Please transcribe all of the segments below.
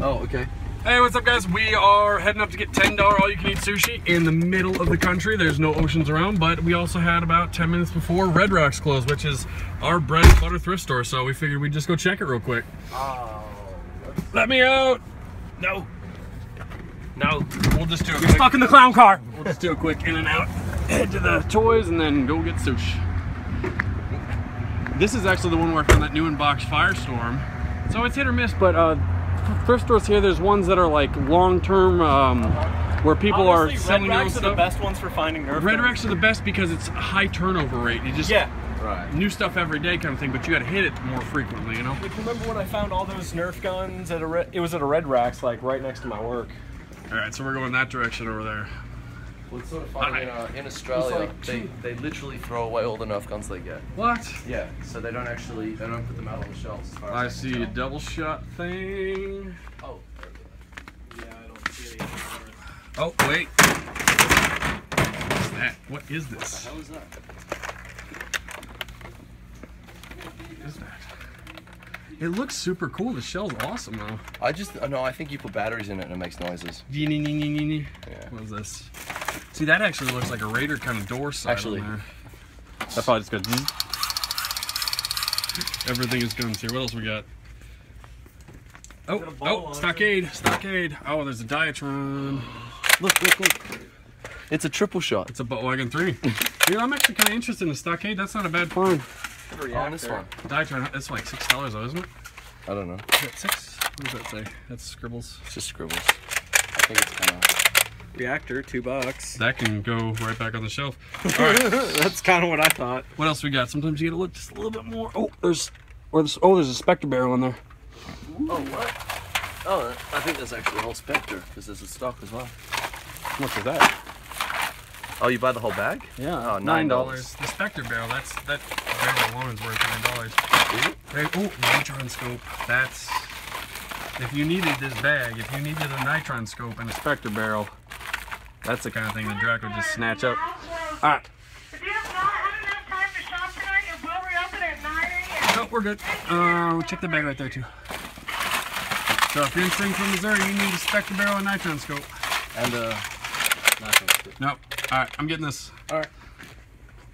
Oh, okay. Hey, what's up, guys? We are heading up to get $10 all-you-can-eat sushi in the middle of the country. There's no oceans around, but we also had about 10 minutes before Red Racks closed, which is our bread and butter thrift store, so we figured we'd just go check it real quick. Oh. Let me out! No. No. We'll just do a You're quick, stuck in the clown car. we'll just do a quick in and out. Head to the toys and then go get sushi. This is actually the one where I found that new in-box Firestorm. So it's hit or miss, but uh, thrift stores here, there's ones that are like long-term, um, where people Honestly, are selling Red their own Racks are stuff. the best ones for finding Nerf Red guns. Racks are the best because it's high turnover rate. You just Yeah. Right. new stuff every day kind of thing, but you got to hit it more frequently, you know. Like, remember when I found all those Nerf guns at a Red, it was at a Red Racks, like right next to my work. All right, so we're going that direction over there. Well, it's sort of funny in, uh, in Australia, like they, they literally throw away all the Nerf guns they get. What? Yeah, so they don't actually, they don't put them out on the shelves. As far I see a double shot thing. Oh, Yeah, I don't see it. Oh wait. What's that? What is this? how is that? What is that? It looks super cool. The shell's awesome though. I just, uh, no, I think you put batteries in it and it makes noises. Yeah. What is this? See, that actually looks like a Raider kind of door side Actually. on there. That probably just goes. Hmm? Everything is guns here. What else we got? Oh, Got oh, on it. stockade, stockade. Oh, there's a Diatron. Look, look, look. It's a triple shot. It's a butt wagon 3. Dude, I'm actually kind of interested in the stockade. That's not a bad find. On oh, this one. Diatron, that's like $6 though, isn't it? I don't know. Is that six? What does that say? That's scribbles. It's just scribbles. I think it's kind of. Reactor, two bucks. That can go right back on the shelf. All right, That's kind of what I thought. what else we got? Sometimes you gotta look just a little bit more. Oh, there's, or this, oh, there's a Spectre barrel in there. Oh, what? Oh, I think there's actually a whole Spectre because there's a stock as well. How much was that? Oh, you buy the whole bag? Yeah. Oh, nine dollars. The Spectre barrel, that's, that barrel alone is worth nine dollars. Is oh, nitron scope. That's, if you needed this bag, if you needed a nitron scope and a Spectre barrel, that's the kind of thing the Draco would just snatch up. All right. If you have not had enough time to shop tonight, you're probably open at 9 a.m. No, we're good. Uh, check the bag right there too. So if you're in Springfield, Missouri, you need a Spectre barrel and nitron scope. And, uh, nothing. No. All right, I'm getting this. All right.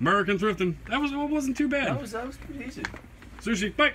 American thrifting. That was wasn't too bad. That was, that was pretty easy. Sushi. Bye.